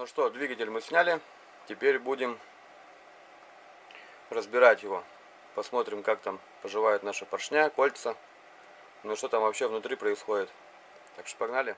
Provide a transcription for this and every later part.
Ну что, двигатель мы сняли. Теперь будем разбирать его. Посмотрим, как там поживают наши поршня, кольца. Ну что там вообще внутри происходит. Так что погнали.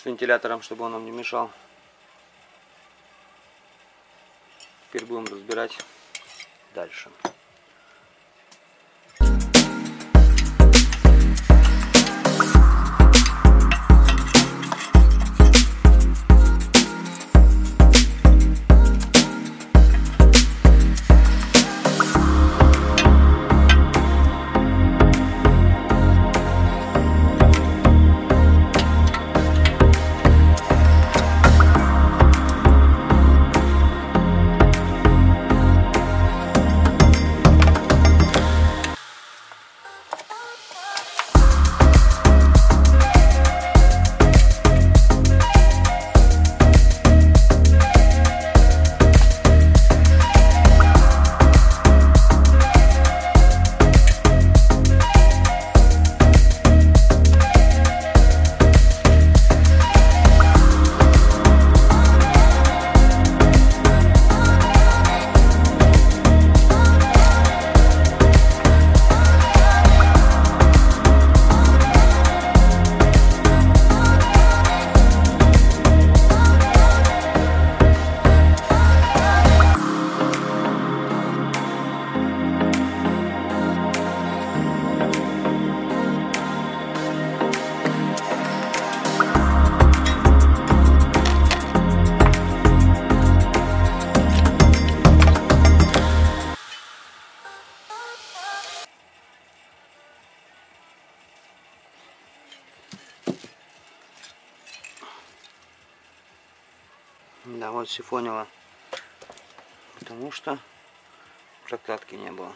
С вентилятором, чтобы он нам не мешал. Теперь будем разбирать дальше. Да, вот сифонила. Потому что прокладки не было.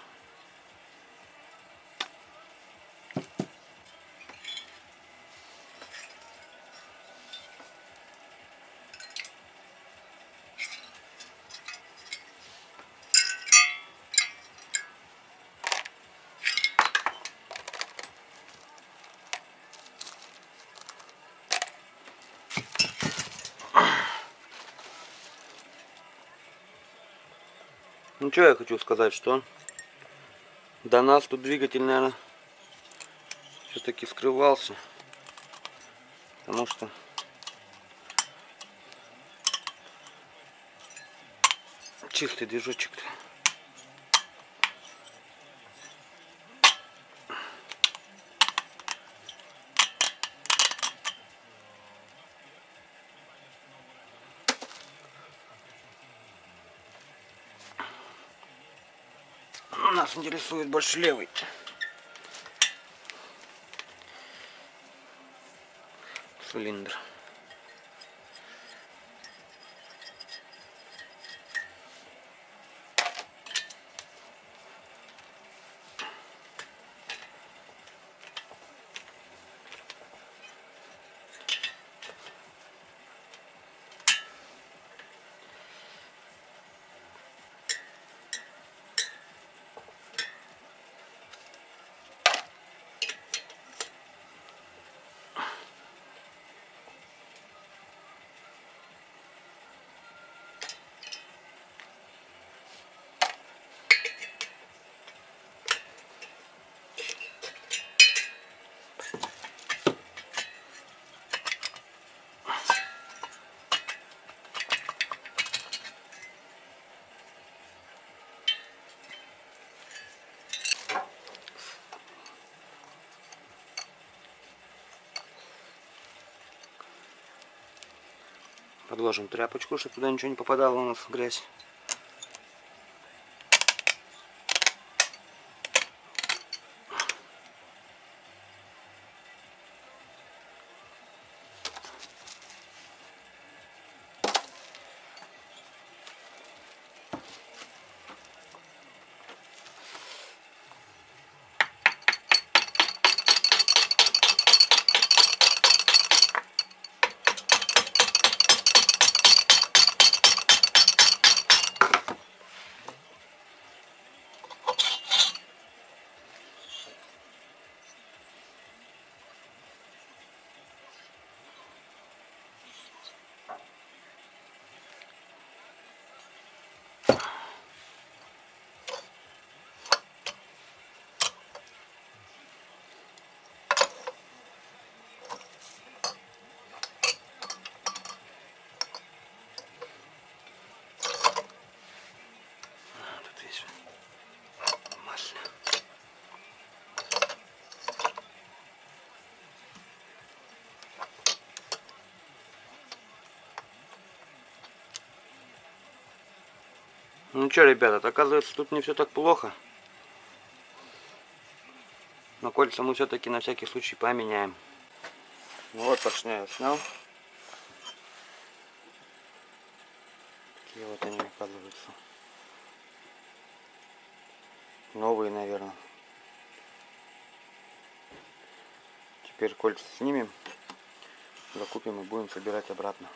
Ну что я хочу сказать, что до нас тут двигатель, наверное, все-таки скрывался. Потому что чистый движочек-то. Нас интересует больше левый. Цилиндр. Подложим тряпочку, чтобы туда ничего не попадало у нас грязь. Ну что, ребята, оказывается, тут не все так плохо. Но кольца мы все-таки на всякий случай поменяем. Вот поршня я снял. Такие вот они оказываются. Новые, наверное. Теперь кольца снимем, закупим и будем собирать обратно.